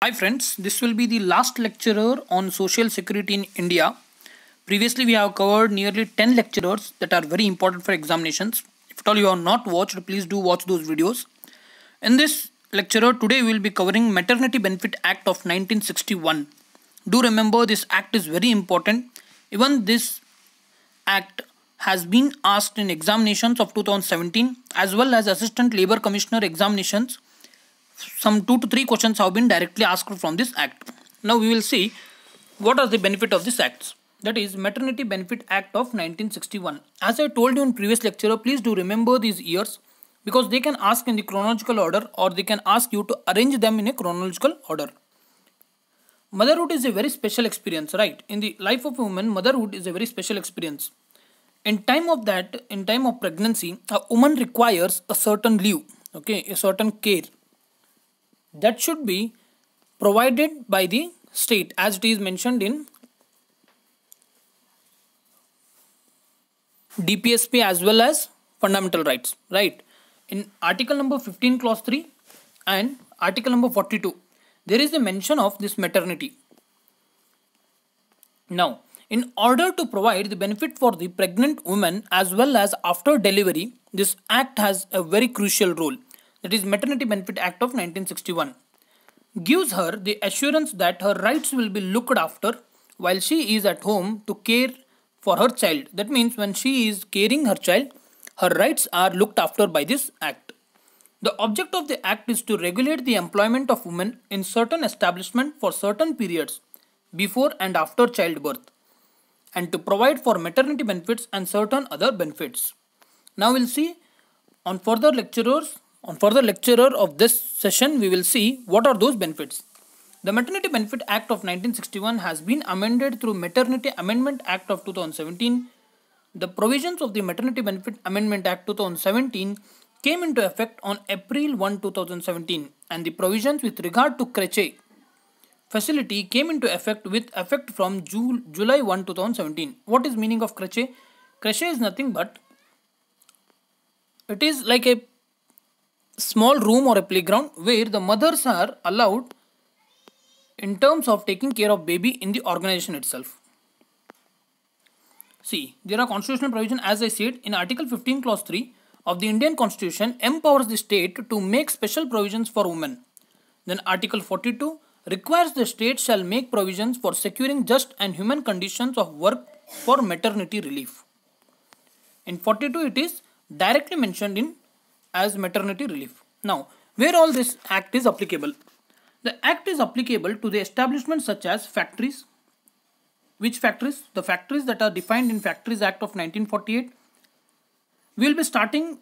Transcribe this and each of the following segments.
Hi friends, this will be the last lecturer on social security in India. Previously we have covered nearly 10 lecturers that are very important for examinations. If at all you have not watched, please do watch those videos. In this lecturer today we will be covering Maternity Benefit Act of 1961. Do remember this act is very important. Even this act has been asked in examinations of 2017 as well as Assistant Labour Commissioner examinations some two to three questions have been directly asked from this act. Now we will see what are the benefit of this act. That is Maternity Benefit Act of 1961. As I told you in previous lecture, please do remember these years because they can ask in the chronological order or they can ask you to arrange them in a chronological order. Motherhood is a very special experience, right? In the life of a woman, motherhood is a very special experience. In time of that, in time of pregnancy, a woman requires a certain leave, okay, a certain care that should be provided by the state as it is mentioned in DPSP as well as fundamental rights right? In article number 15 clause 3 and article number 42 there is a mention of this maternity. Now in order to provide the benefit for the pregnant woman as well as after delivery this act has a very crucial role that is Maternity Benefit Act of 1961 gives her the assurance that her rights will be looked after while she is at home to care for her child. That means when she is caring her child, her rights are looked after by this act. The object of the act is to regulate the employment of women in certain establishment for certain periods before and after childbirth and to provide for maternity benefits and certain other benefits. Now we'll see on further lecturers on further lecturer of this session, we will see what are those benefits. The Maternity Benefit Act of 1961 has been amended through Maternity Amendment Act of 2017. The provisions of the Maternity Benefit Amendment Act 2017 came into effect on April 1, 2017 and the provisions with regard to creche facility came into effect with effect from June, July 1, 2017. What is meaning of creche? Creche is nothing but it is like a small room or a playground where the mothers are allowed in terms of taking care of baby in the organization itself. See, there are constitutional provision as I said in Article 15 Clause 3 of the Indian Constitution empowers the state to make special provisions for women. Then Article 42 requires the state shall make provisions for securing just and human conditions of work for maternity relief. In 42 it is directly mentioned in as maternity relief. Now, where all this act is applicable? The act is applicable to the establishments such as factories. Which factories? The factories that are defined in Factories Act of 1948. We will be starting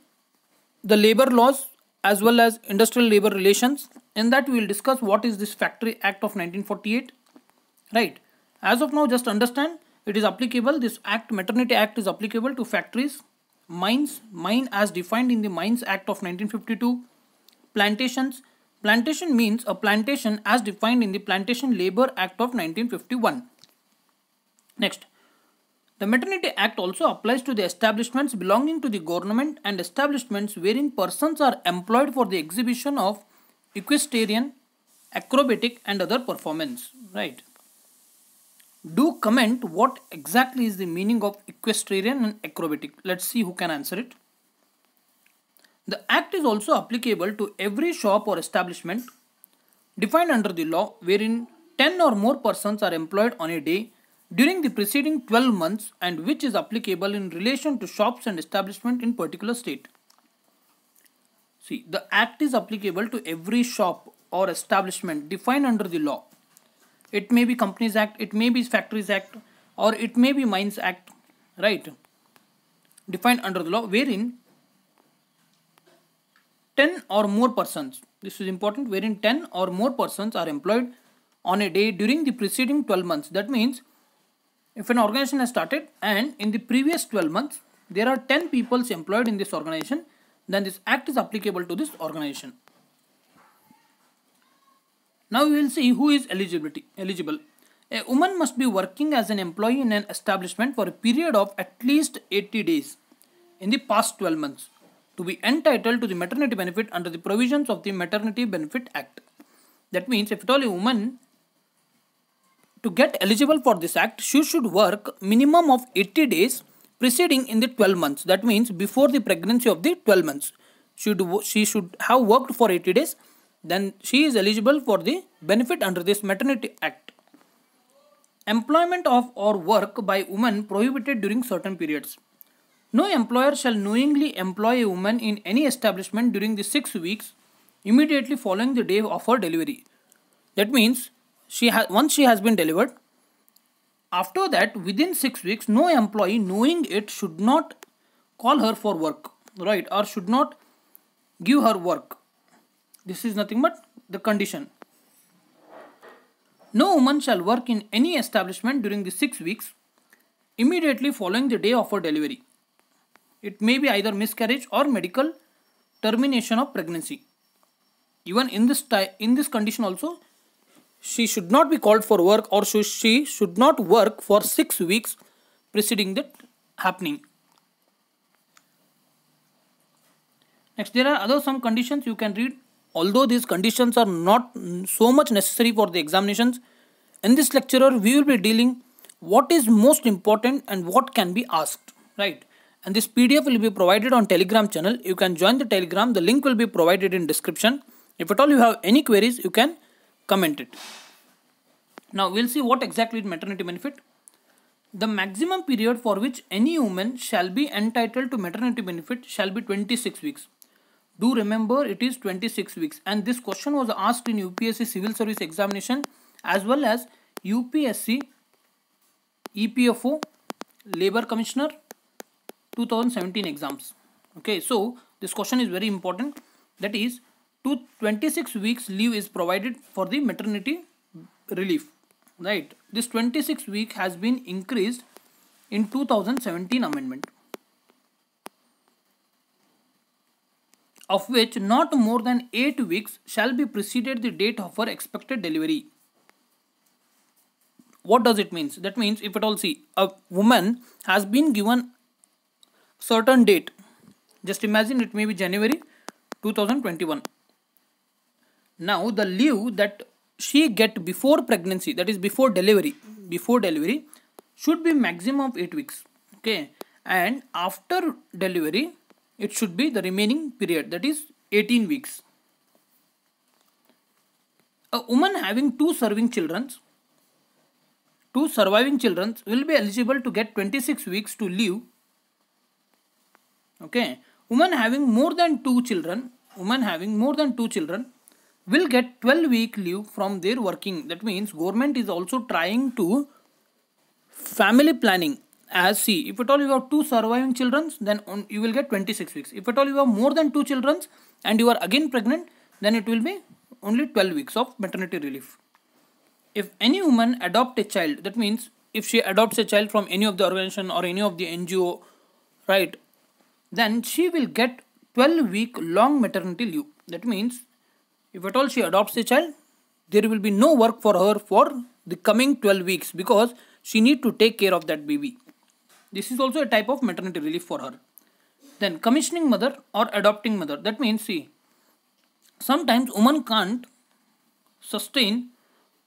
the labor laws as well as industrial labor relations. In that we will discuss what is this Factory Act of 1948. Right. As of now just understand it is applicable. This act, Maternity Act is applicable to factories, mines mine as defined in the mines act of 1952 plantations. Plantation means a plantation as defined in the plantation labor act of 1951 next. The maternity act also applies to the establishments belonging to the government and establishments wherein persons are employed for the exhibition of equestrian acrobatic and other performance. Right do comment what exactly is the meaning of equestrian and acrobatic. Let's see who can answer it. The act is also applicable to every shop or establishment defined under the law wherein 10 or more persons are employed on a day during the preceding 12 months and which is applicable in relation to shops and establishment in particular state. See, the act is applicable to every shop or establishment defined under the law it may be companies act it may be factories act or it may be mines act right? Defined under the law wherein 10 or more persons this is important wherein 10 or more persons are employed on a day during the preceding 12 months. That means if an organization has started and in the previous 12 months there are 10 people employed in this organization then this act is applicable to this organization now we will see who is eligibility eligible. A woman must be working as an employee in an establishment for a period of at least 80 days in the past 12 months to be entitled to the maternity benefit under the provisions of the Maternity Benefit Act. That means if at all a woman to get eligible for this act, she should work minimum of 80 days preceding in the 12 months. That means before the pregnancy of the 12 months. Should she should have worked for 80 days, then she is eligible for the benefit under this maternity act. Employment of or work by women prohibited during certain periods. No employer shall knowingly employ a woman in any establishment during the six weeks immediately following the day of her delivery. That means she has once she has been delivered, after that within six weeks, no employee knowing it should not call her for work, right? Or should not give her work. This is nothing but the condition. No woman shall work in any establishment during the six weeks immediately following the day of her delivery. It may be either miscarriage or medical termination of pregnancy. Even in this in this condition also, she should not be called for work or she should not work for six weeks preceding that happening. Next, there are other some conditions you can read. Although these conditions are not so much necessary for the examinations, in this lecturer we will be dealing what is most important and what can be asked, right? And this PDF will be provided on Telegram channel. You can join the Telegram. The link will be provided in description. If at all you have any queries, you can comment it. Now we'll see what exactly is maternity benefit. The maximum period for which any woman shall be entitled to maternity benefit shall be 26 weeks. Do remember it is 26 weeks. And this question was asked in UPSC civil service examination as well as UPSC EPFO labor commissioner 2017 exams. Okay, so this question is very important. That is to 26 weeks leave is provided for the maternity relief right? This 26 week has been increased in 2017 amendment of which not more than 8 weeks shall be preceded the date of her expected delivery. What does it mean? That means if at all see a woman has been given certain date, just imagine it may be January 2021. Now the leave that she get before pregnancy that is before delivery before delivery should be maximum of 8 weeks okay and after delivery it should be the remaining period that is 18 weeks. A woman having two serving children two surviving children will be eligible to get 26 weeks to leave okay? Woman having more than two children woman having more than two children will get 12 week leave from their working. That means government is also trying to family planning as see if at all you have two surviving children then you will get 26 weeks. If at all you have more than two children and you are again pregnant then it will be only 12 weeks of maternity relief. If any woman adopt a child that means if she adopts a child from any of the organization or any of the ngo right then she will get 12 week long maternity leave. That means if at all she adopts a child there will be no work for her for the coming 12 weeks because she need to take care of that baby this is also a type of maternity relief for her. Then commissioning mother or adopting mother. That means see, sometimes woman can't sustain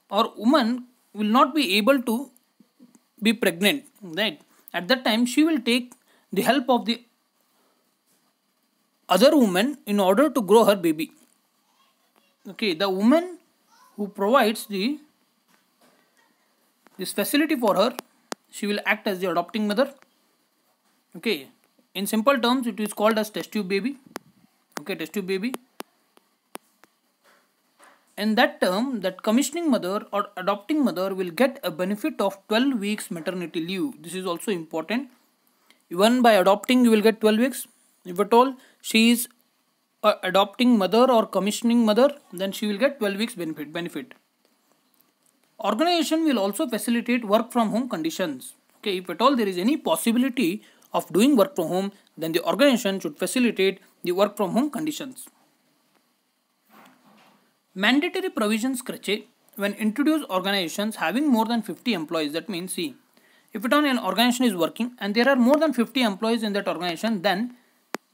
or woman will not be able to be pregnant. Right? At that time she will take the help of the other woman in order to grow her baby. Okay, the woman who provides the this facility for her she will act as the adopting mother. Okay. In simple terms it is called as test tube baby. Okay test tube baby. In that term that commissioning mother or adopting mother will get a benefit of 12 weeks maternity leave. This is also important. Even by adopting you will get 12 weeks. If at all she is adopting mother or commissioning mother then she will get 12 weeks benefit benefit Organization will also facilitate work from home conditions. Okay, if at all there is any possibility of doing work from home, then the organization should facilitate the work from home conditions. Mandatory provisions creche when introduced organizations having more than 50 employees. That means, see, if at all an organization is working and there are more than 50 employees in that organization, then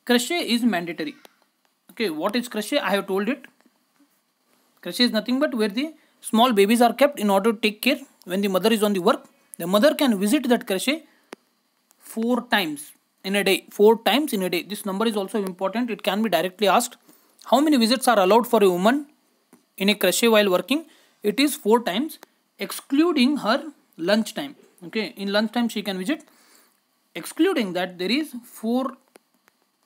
creche is mandatory. Okay, what is creche? I have told it Creche is nothing but where the small babies are kept in order to take care when the mother is on the work. The mother can visit that creche four times in a day. Four times in a day. This number is also important. It can be directly asked. How many visits are allowed for a woman in a creche while working? It is four times excluding her lunch time. Okay, in lunch time she can visit. Excluding that, there is four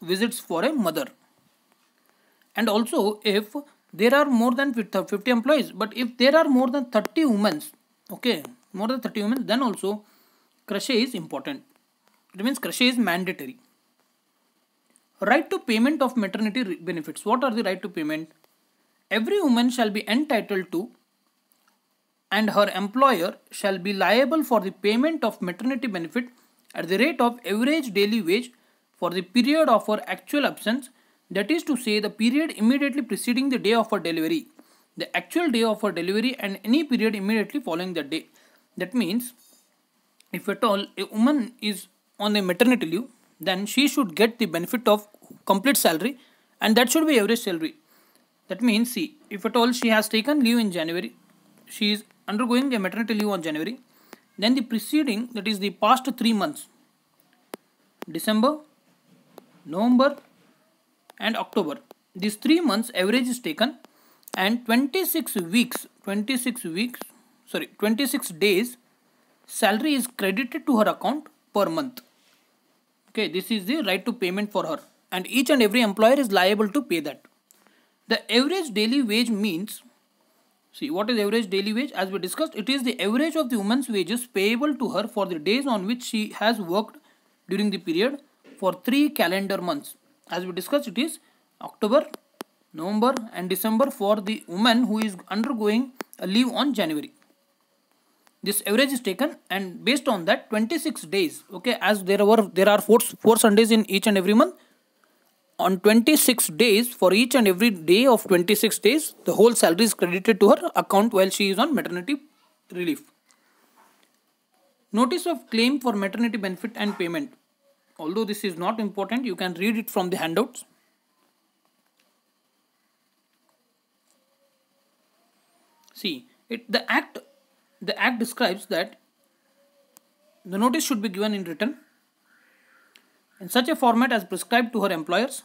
visits for a mother. And also, if there are more than uh, 50 employees, but if there are more than 30 women, okay, more than 30 women, then also creche is important. It means creche is mandatory. Right to payment of maternity benefits. What are the right to payment? Every woman shall be entitled to and her employer shall be liable for the payment of maternity benefit at the rate of average daily wage for the period of her actual absence, that is to say, the period immediately preceding the day of her delivery, the actual day of her delivery, and any period immediately following that day. That means, if at all a woman is on a maternity leave, then she should get the benefit of complete salary, and that should be average salary. That means, see, if at all she has taken leave in January, she is undergoing a maternity leave on January, then the preceding, that is the past three months, December, November, and October. These three months average is taken, and 26 weeks, 26 weeks, sorry, 26 days salary is credited to her account per month. Okay, this is the right to payment for her, and each and every employer is liable to pay that. The average daily wage means See, what is average daily wage? As we discussed, it is the average of the woman's wages payable to her for the days on which she has worked during the period for three calendar months. As we discussed, it is October, November and December for the woman who is undergoing a leave on January. This average is taken and based on that 26 days, okay, as there were there are four, four Sundays in each and every month, on 26 days for each and every day of 26 days the whole salary is credited to her account while she is on maternity relief. Notice of claim for maternity benefit and payment although this is not important you can read it from the handouts. See it the act the act describes that the notice should be given in written. In such a format as prescribed to her employers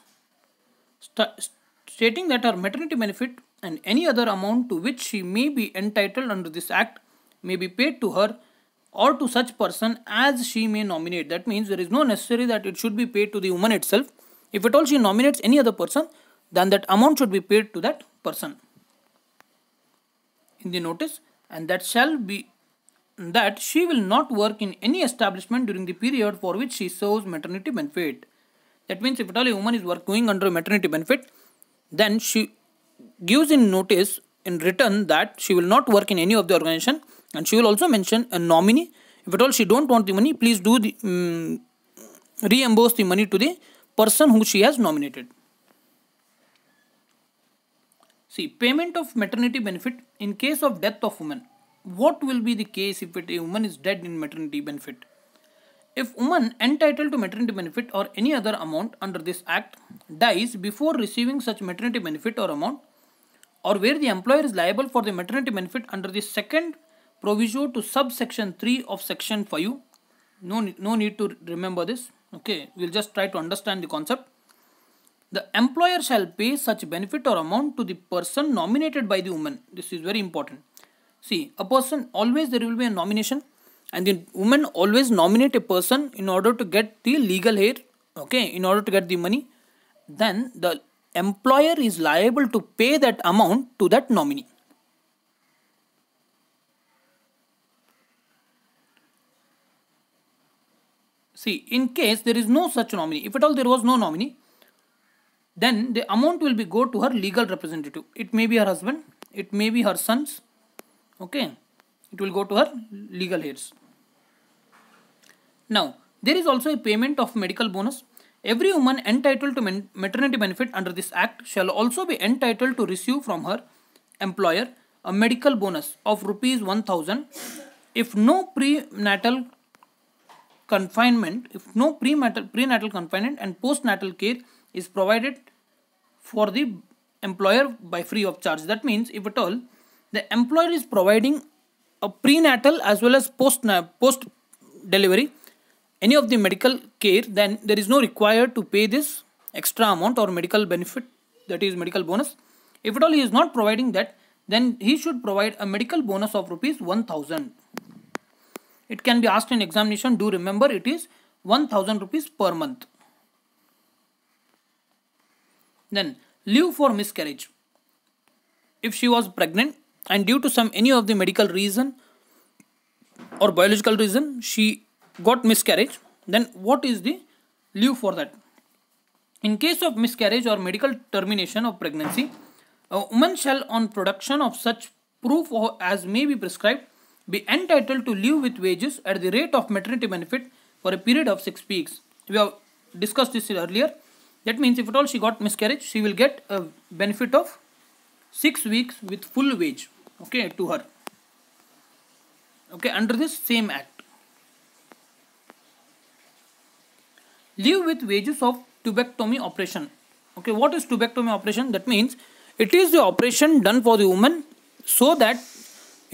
stating that her maternity benefit and any other amount to which she may be entitled under this act may be paid to her or to such person as she may nominate. That means there is no necessary that it should be paid to the woman itself. If at all she nominates any other person, then that amount should be paid to that person in the notice and that shall be that she will not work in any establishment during the period for which she serves maternity benefit. That means if at all a woman is working under maternity benefit, then she gives in notice in return that she will not work in any of the organization and she will also mention a nominee. If at all she don't want the money, please do the um, reimburse the money to the person who she has nominated. See, payment of maternity benefit in case of death of woman. What will be the case if it, a woman is dead in maternity benefit? If woman entitled to maternity benefit or any other amount under this act dies before receiving such maternity benefit or amount or where the employer is liable for the maternity benefit under the second proviso to subsection 3 of section 5 no no need to remember this. Okay we'll just try to understand the concept. The employer shall pay such benefit or amount to the person nominated by the woman. This is very important. See a person always there will be a nomination and the woman always nominate a person in order to get the legal heir okay in order to get the money. Then the employer is liable to pay that amount to that nominee see in case there is no such nominee if at all there was no nominee then the amount will be go to her legal representative. It may be her husband it may be her sons okay? It will go to her legal heirs. Now, there is also a payment of medical bonus. Every woman entitled to maternity benefit under this act shall also be entitled to receive from her employer a medical bonus of rupees 1000 if no prenatal confinement if no prenatal prenatal confinement and postnatal care is provided for the employer by free of charge. That means if at all the employer is providing a prenatal as well as post post delivery any of the medical care then there is no required to pay this extra amount or medical benefit that is medical bonus if at all he is not providing that then he should provide a medical bonus of rupees 1000 it can be asked in examination do remember it is 1000 rupees per month. Then leave for miscarriage. If she was pregnant and due to some any of the medical reason or biological reason she got miscarriage then what is the leave for that? In case of miscarriage or medical termination of pregnancy a woman shall on production of such proof as may be prescribed be entitled to leave with wages at the rate of maternity benefit for a period of 6 weeks. We have discussed this earlier. That means if at all she got miscarriage she will get a benefit of 6 weeks with full wage okay to her. Okay under this same act. Leave with wages of tubectomy operation. Okay what is tubectomy operation? That means it is the operation done for the woman so that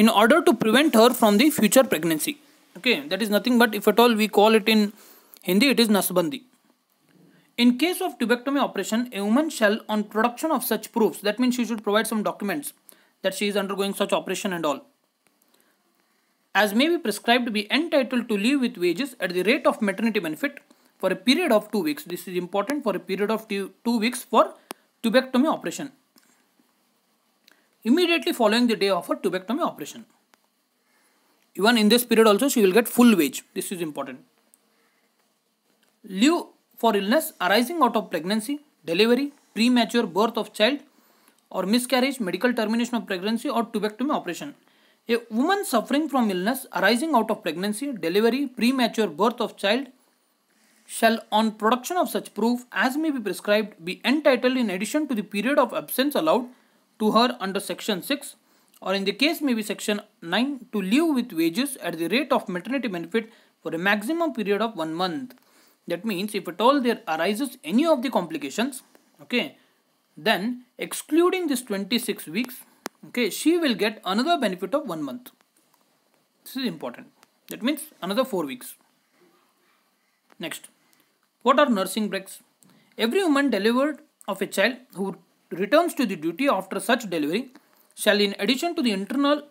in order to prevent her from the future pregnancy okay that is nothing but if at all we call it in hindi it is nasbandi in case of tubectomy operation a woman shall on production of such proofs that means she should provide some documents that she is undergoing such operation and all as may be prescribed be entitled to leave with wages at the rate of maternity benefit for a period of 2 weeks. This is important for a period of two, two weeks for tubectomy operation. Immediately following the day of a tubectomy operation. Even in this period also she will get full wage. This is important. Leave for illness arising out of pregnancy, delivery, premature birth of child or miscarriage, medical termination of pregnancy or tubectomy operation. A woman suffering from illness arising out of pregnancy, delivery, premature birth of child shall on production of such proof as may be prescribed be entitled in addition to the period of absence allowed to her under section 6 or in the case may be section 9 to live with wages at the rate of maternity benefit for a maximum period of one month. That means if at all there arises any of the complications, okay, then excluding this 26 weeks, okay she will get another benefit of one month. This is important. That means another four weeks. Next what are nursing breaks? Every woman delivered of a child who returns to the duty after such delivery shall in addition to the internal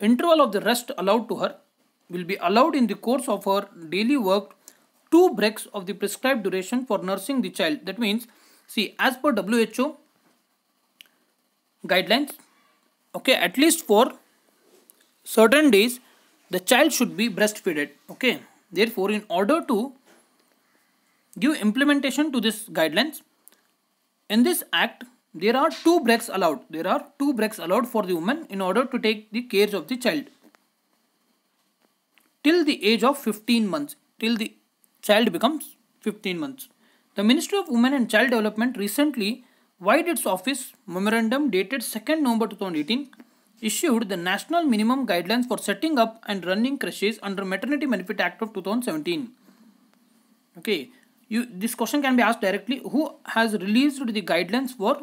interval of the rest allowed to her will be allowed in the course of her daily work two breaks of the prescribed duration for nursing the child. That means see as per WHO guidelines okay at least for certain days the child should be breastfeeded okay. Therefore in order to give implementation to this guidelines in this act there are two breaks allowed. There are two breaks allowed for the woman in order to take the care of the child. Till the age of 15 months. Till the child becomes 15 months. The ministry of women and child development recently Wide its office memorandum dated 2nd November 2018 issued the National Minimum Guidelines for Setting Up and Running Creches under Maternity Benefit Act of 2017. Okay, you, this question can be asked directly. Who has released the guidelines for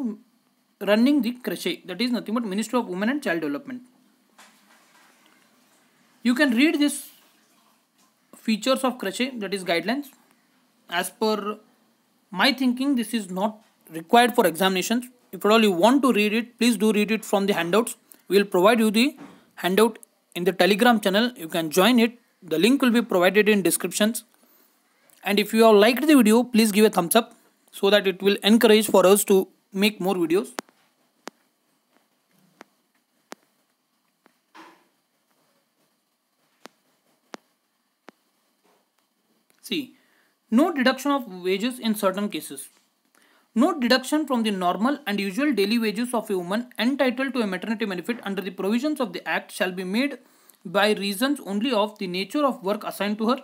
running the creche that is nothing but Ministry of Women and Child Development. You can read this features of creche that is guidelines. As per my thinking this is not required for examinations. If at all you want to read it please do read it from the handouts. We will provide you the handout in the telegram channel. You can join it. The link will be provided in descriptions and if you have liked the video please give a thumbs up so that it will encourage for us to make more videos. See no deduction of wages in certain cases. No deduction from the normal and usual daily wages of a woman entitled to a maternity benefit under the provisions of the Act shall be made by reasons only of the nature of work assigned to her,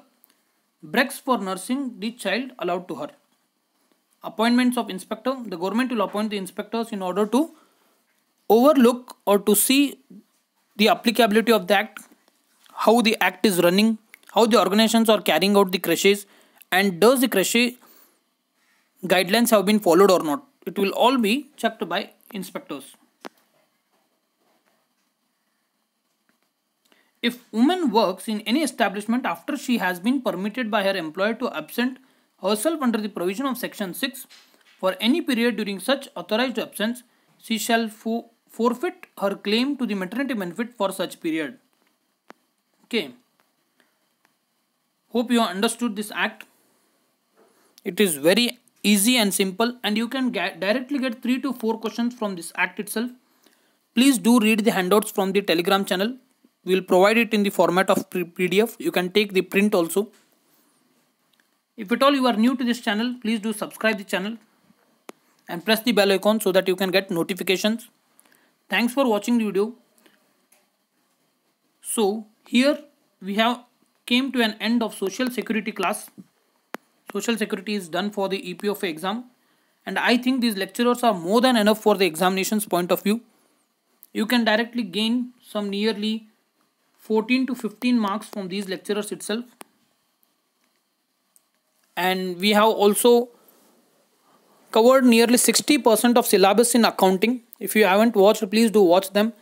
breaks for nursing the child allowed to her. Appointments of inspector, the government will appoint the inspectors in order to overlook or to see the applicability of the Act, how the Act is running, how the organizations are carrying out the creches, and does the creche guidelines have been followed or not it will all be checked by inspectors. If woman works in any establishment after she has been permitted by her employer to absent herself under the provision of section 6 for any period during such authorized absence, she shall fo forfeit her claim to the maternity benefit for such period. Okay. Hope you understood this act. It is very easy and simple and you can get directly get 3 to 4 questions from this act itself. Please do read the handouts from the telegram channel we will provide it in the format of pdf you can take the print also. If at all you are new to this channel please do subscribe the channel and press the bell icon so that you can get notifications. Thanks for watching the video. So here we have came to an end of social security class. Social security is done for the EPFO exam. And I think these lecturers are more than enough for the examinations point of view. You can directly gain some nearly 14 to 15 marks from these lecturers itself. And we have also covered nearly 60% of syllabus in accounting. If you haven't watched please do watch them.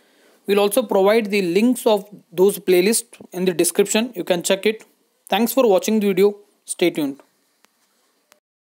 We'll also provide the links of those playlists in the description. You can check it. Thanks for watching the video. Stay tuned